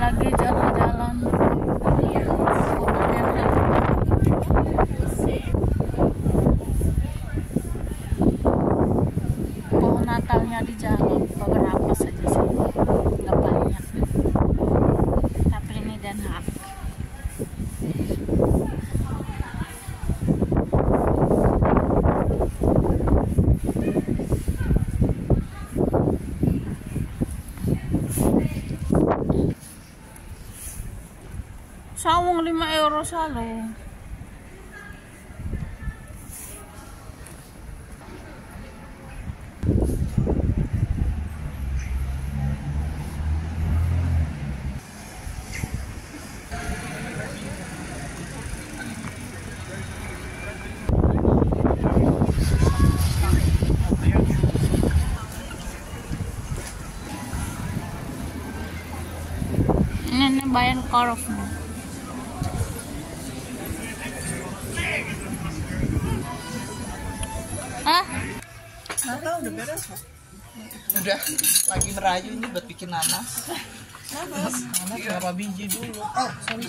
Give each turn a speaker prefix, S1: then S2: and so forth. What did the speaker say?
S1: lagi jalan-jalan. Pohon natalnya di jalan beberapa saja sih. Nggak banyak. Tapi ini dan hak sawung 5 euro salo ini, ini bayar korf ah
S2: udah beres udah lagi merayu ini buat bikin nanas. Nanas? Nanas berapa biji dulu? Oh sorry